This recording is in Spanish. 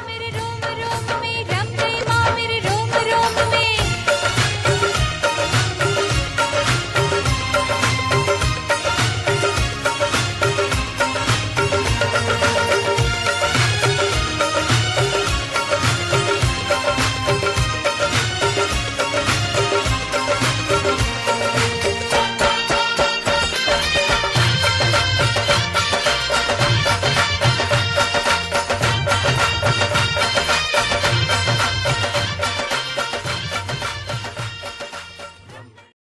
Mira.